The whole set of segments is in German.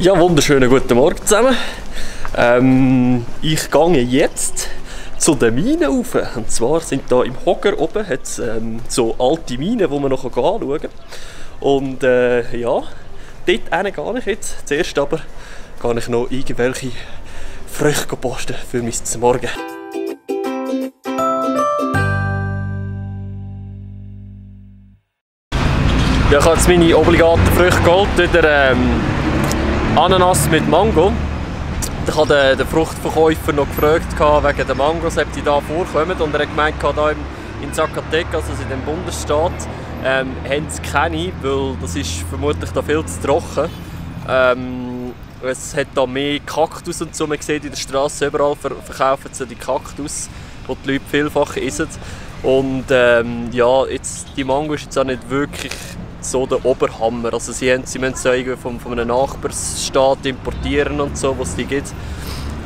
Ja, wunderschönen guten Morgen zusammen. Ähm, ich gehe jetzt zu den Minen rauf. Und zwar sind da im Hocker oben hat's, ähm, so alte Minen, die man noch anschauen kann. Und äh, ja, dort gehe ich jetzt. Zuerst aber gehe ich noch irgendwelche Früchte posten für mein Morgen. Ja, ich habe jetzt meine obligaten Früchte geholt. Wieder, ähm, Ananas mit Mango. Ich habe den, Fruchtverkäufer noch gefragt wegen der Mangos, ob die hier vorkommen. Und er hat gemeint, hier in Zacatecas, also in dem Bundesstaat, ähm, haben sie keine, weil das ist vermutlich da viel zu trocken. Ähm, es hat da mehr Kaktus und so. Man sieht in der Straße überall verkaufen sie die Kaktus, die die Leute vielfach essen. Und ähm, ja, jetzt, die Mango ist jetzt auch nicht wirklich so der Oberhammer. Also sie, haben, sie müssen ja von, von einem Nachbarstaat importieren und so, was die gibt.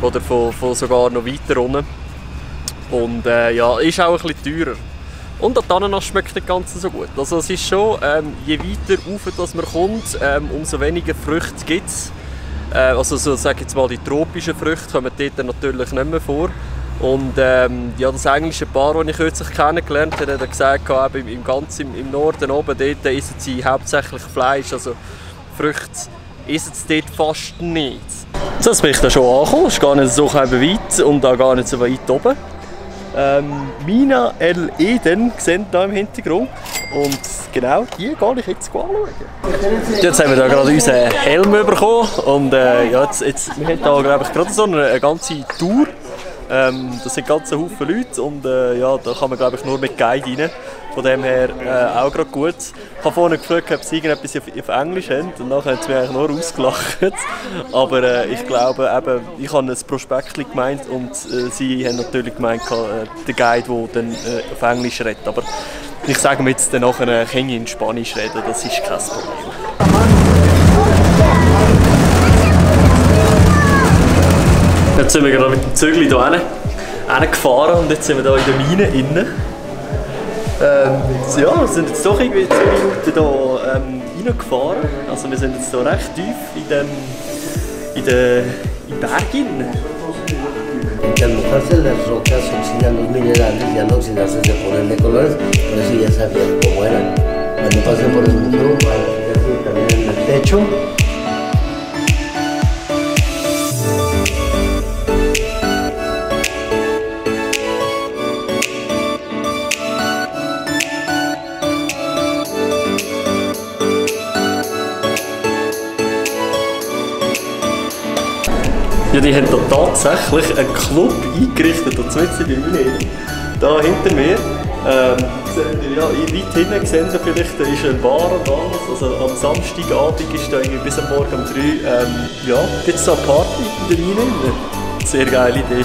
Oder von, von sogar noch weiter unten. Und äh, ja, ist auch ein bisschen teurer. Und die Ananas schmeckt nicht ganz so gut. Also es ist schon, ähm, je weiter rauf man kommt, ähm, umso weniger Früchte gibt es. Äh, also so, sag jetzt mal, die tropischen Früchte kommen dort natürlich nicht mehr vor. Und ähm, ja, das englische Paar, das ich kürzlich kennengelernt habe, hat gesagt, eben im, ganzen, im, im Norden oben, dort essen sie hauptsächlich Fleisch, also Früchte essen sie dort fast nicht. Jetzt bin ich da schon angekommen, es ist gar nicht so weit und auch gar nicht so weit oben. Ähm, Mina El Eden sehen hier im Hintergrund und genau die gehe ich jetzt anschauen. Jetzt haben wir da gerade unseren Helm bekommen und äh, ja, jetzt, jetzt, wir haben da glaube ich gerade so eine, eine ganze Tour ähm, das sind ganz Haufen Leute und äh, ja, da kann man glaube ich nur mit Guide rein. Von dem her äh, auch gerade gut. Ich habe vorhin gefragt, ob sie irgendetwas auf, auf Englisch haben und dann haben sie mich eigentlich nur ausgelacht. Aber äh, ich glaube eben, ich habe ein Prospekt gemeint und äh, sie haben natürlich gemeint, äh, der Guide, der dann äh, auf Englisch redet. Aber ich sage mir jetzt dann nachher, kann ich in Spanisch reden, das ist kein Problem. Jetzt sind wir gerade mit dem Zügel hier gefahren und jetzt sind wir hier in der Mine innen. Ähm, ja, wir sind jetzt doch irgendwie 10 Minuten hier ähm, reingefahren. Also wir sind jetzt hier recht tief in dem in der, im Berg innen. al mojarse las rocas oxidan los minerales y al oxidarse se ponen de colores, por eso ya sabían cómo eran. Cuando pasé por el museo, también en el techo, die haben da tatsächlich einen Club eingerichtet, da mitten in Mine. Da hinter mir. Ähm, ja, weit hinten sehen Sie vielleicht, da ist eine Bar und alles. Also am Samstagabend ist da irgendwie bis am Morgen um 3 ähm, ja, gibt es da eine Party in der. Sehr geile Idee.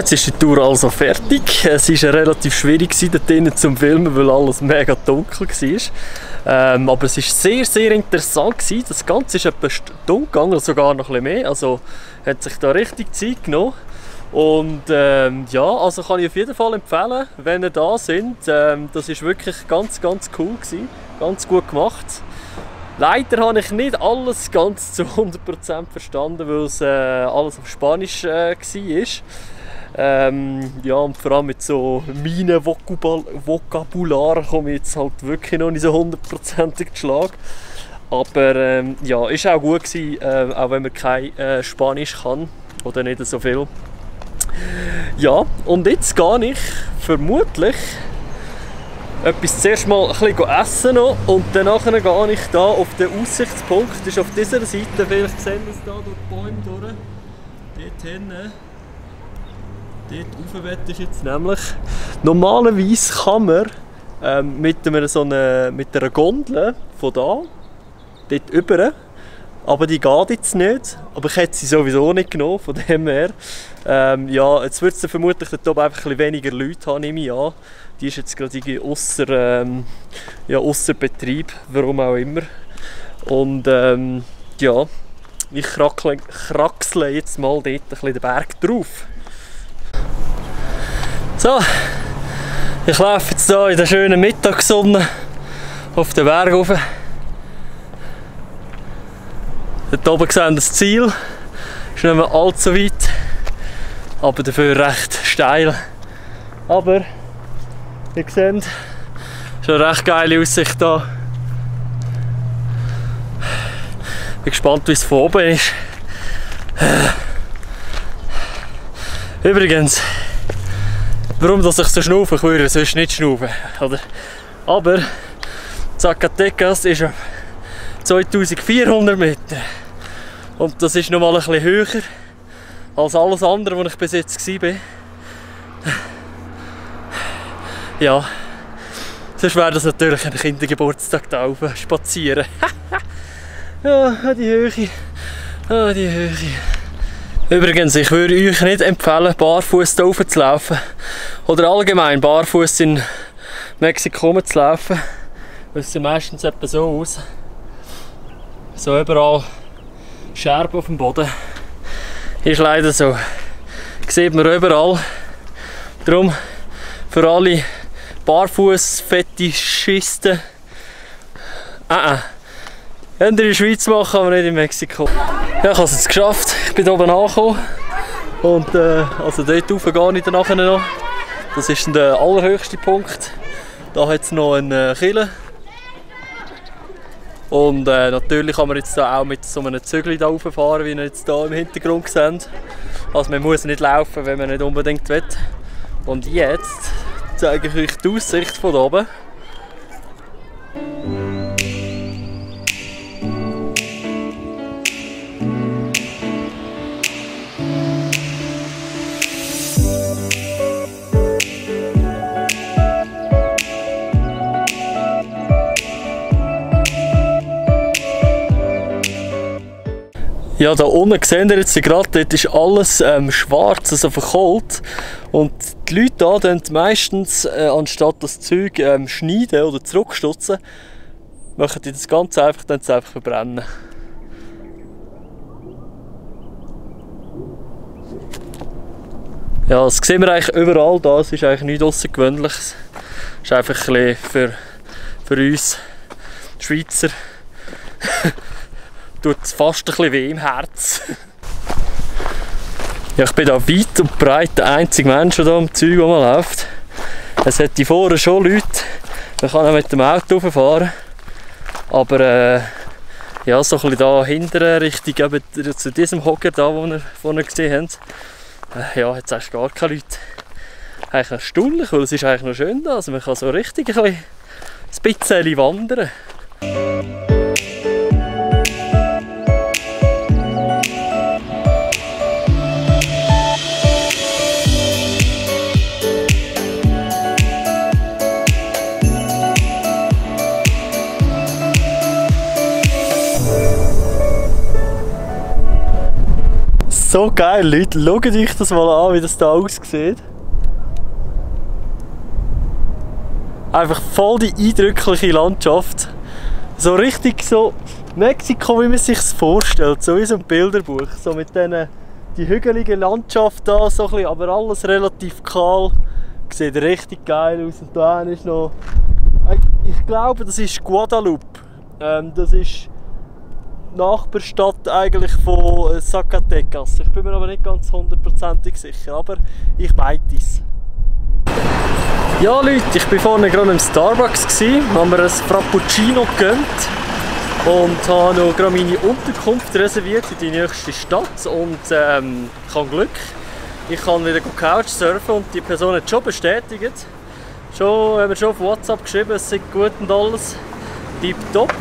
Jetzt ist die Tour also fertig. Es war relativ schwierig, dort drinnen zu filmen, weil alles mega dunkel war. Ähm, aber es war sehr, sehr interessant. Gewesen. Das Ganze ist etwa dunkel gegangen, sogar noch ein mehr. Also hat sich da richtig Zeit genommen. Und ähm, ja, also kann ich auf jeden Fall empfehlen, wenn ihr da sind. Ähm, das ist wirklich ganz, ganz cool gewesen. Ganz gut gemacht. Leider habe ich nicht alles ganz zu 100% verstanden, weil es äh, alles auf Spanisch äh, war. Ähm, ja, und vor allem mit so meinem Vokabular komme ich jetzt halt wirklich noch nicht so hundertprozentig Schlag. Aber ähm, ja, ist auch gut gewesen, äh, auch wenn man kein äh, Spanisch kann oder nicht so viel. Ja, und jetzt gehe ich vermutlich etwas zuerst mal ein bisschen essen noch und danach gehe ich da auf den Aussichtspunkt, das ist auf dieser Seite, vielleicht sehen Sie es da durch die Bäume durch, dort hinten. Dort rauf ich jetzt nämlich. Normalerweise kann man ähm, mit, einer, so einer, mit einer Gondel von da, dort über, aber die geht jetzt nicht. Aber ich hätte sie sowieso nicht genommen, von dem her. Ähm, ja, jetzt wird es vermutlich dort oben einfach ein weniger Leute haben, nehme ich an. Die ist jetzt gerade ausser, ähm, ja, ausser Betrieb, warum auch immer. Und ähm, ja, ich kraxle jetzt mal dort ein bisschen den Berg drauf. So, ich laufe jetzt hier in der schönen Mittagssonne auf den Berg rauf. Dort oben sehen das Ziel. Ist nicht mehr allzu weit, aber dafür recht steil. Aber, ihr seht, schon eine recht geile Aussicht hier. Bin gespannt, wie es von oben ist. Übrigens, warum dass ich so schnaufe, ich würde sonst nicht schnaufen, oder? Aber Zacatecas ist 2400 Meter und das ist noch mal ein bisschen höher als alles andere, wo ich bis jetzt war. Ja, sonst wäre das natürlich ein Kindergeburtstag da spazieren. ja, die Höhe, ah, die Höhe. Übrigens, ich würde euch nicht empfehlen, barfuß da zu laufen. Oder allgemein barfuß in Mexiko zu laufen. Weil es sieht meistens etwa so aus. So überall Scherben auf dem Boden. Ist leider so. Das sieht man überall. Darum für alle Barfuß-Fetischisten. Äh, äh. Könnt ihr in der Schweiz machen, aber nicht in Mexiko. Ja, ich habe es jetzt geschafft. Ich bin oben angekommen. Und äh, also dort rauf gehe ich dann nachher noch. Das ist der allerhöchste Punkt. Da hat es noch eine Kille. Und äh, natürlich kann man jetzt da auch mit so einem Zügel da rauffahren, wie ihr jetzt hier im Hintergrund seht. Also man muss nicht laufen, wenn man nicht unbedingt will. Und jetzt zeige ich euch die Aussicht von oben. Ja, da unten seht ihr jetzt gerade, dort ist alles ähm, schwarz, also verkohlt. Und die Leute dann meistens, äh, anstatt das Zeug ähm, schneiden oder zurückstutzen, machen die das Ganze einfach, dann einfach verbrennen. Ja, das sehen wir eigentlich überall da, es ist eigentlich nichts Außergewöhnliches. Es ist einfach ein bisschen für, für uns Schweizer tut es fast ein bisschen weh im Herz. ja, ich bin da weit und breit der einzige Mensch, der hier am Zeug läuft. Es hat hier vorne schon Leute, man kann auch mit dem Auto fahren. Aber äh, ja, so ein bisschen da hinten, Richtung zu diesem Hocker da, wo wir vorne gesehen haben, äh, ja, hat es eigentlich gar keine Leute. Eigentlich erstaunlich, weil es ist eigentlich noch schön da, also man kann so richtig ein bisschen wandern. So geil, Leute. Schaut euch das mal an, wie das da aussieht. Einfach voll die eindrückliche Landschaft. So richtig so Mexiko, wie man sich vorstellt. So wie so ein Bilderbuch. So mit diesen die hügelige Landschaft da, so bisschen, aber alles relativ kahl. Sieht richtig geil aus. Und da ist noch. Ich glaube, das ist Guadalupe. Ähm, das ist Nachbarstadt eigentlich von äh, Zacatecas. Ich bin mir aber nicht ganz hundertprozentig sicher, aber ich meinte es. Ja Leute, ich war vorne gerade im Starbucks, habe mir ein Frappuccino gegönnt und habe noch gerade meine Unterkunft reserviert in die nächste Stadt und ähm, ich habe Glück. Ich kann wieder Couchsurfen und die Person hat schon bestätigt. Schon, haben wir schon auf WhatsApp geschrieben, es ist gut und alles. Tipptopp.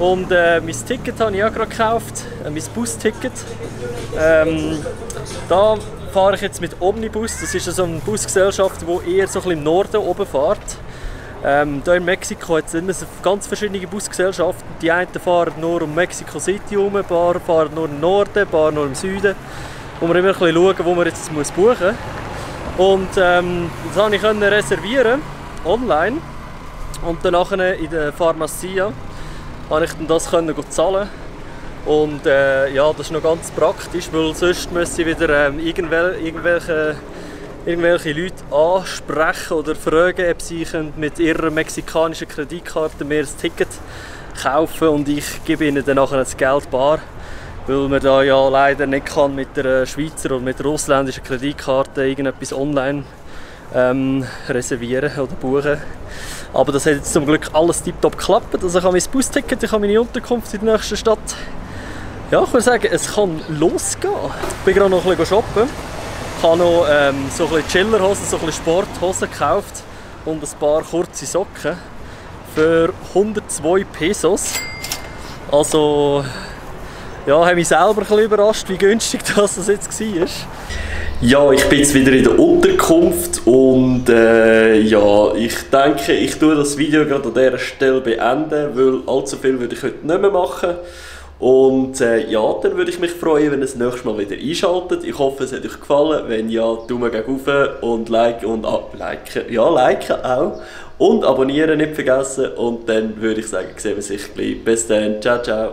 Und äh, mein Ticket habe ich auch gerade gekauft, äh, mein Busticket. Ähm, da fahre ich jetzt mit Omnibus, das ist so eine Busgesellschaft, die eher so ein bisschen im Norden oben fährt. Ähm, hier in Mexiko hat es ganz verschiedene Busgesellschaften. Die einen fahren nur um Mexico City herum, ein paar fahren nur im Norden, ein paar nur im Süden. Wo wir immer ein bisschen schauen, wo man jetzt muss buchen muss. Und ähm, das konnte ich reservieren, online. Und dann in der Pharmacia konnte ich das können zahlen? Und äh, ja, das ist noch ganz praktisch, weil sonst müsste ich wieder ähm, irgendwel irgendwelche irgendwelche Leute ansprechen oder fragen, ob sie mit ihrer mexikanischen Kreditkarte mir ein Ticket kaufen und ich gebe ihnen dann nachher das Geld bar, weil man da ja leider nicht kann mit der Schweizer oder mit der ausländischen Kreditkarte irgendetwas online ähm, reservieren oder buchen. Aber das hat jetzt zum Glück alles tiptop geklappt. Also ich habe mein Busticket, ich habe meine Unterkunft in der nächsten Stadt. Ja, ich würde sagen, es kann losgehen. Ich bin gerade noch ein bisschen shoppen. Ich habe noch ähm, so ein bisschen Chillerhosen, so ein bisschen Sporthosen gekauft und ein paar kurze Socken für 102 Pesos. Also ja, habe mich selber ein bisschen überrascht, wie günstig das jetzt war. Ja, ich bin jetzt wieder in der Unterkunft und äh, ja, ich denke, ich tue das Video gerade an dieser Stelle beenden, weil allzu viel würde ich heute nicht mehr machen. Und äh, ja, dann würde ich mich freuen, wenn ihr das nächste Mal wieder einschaltet. Ich hoffe, es hat euch gefallen. Wenn ja, Daumen gegen rauf und like und ah, liken, ja, liken auch. Und abonnieren nicht vergessen. Und dann würde ich sagen, sehen wir sich gleich. Bis dann, ciao, ciao.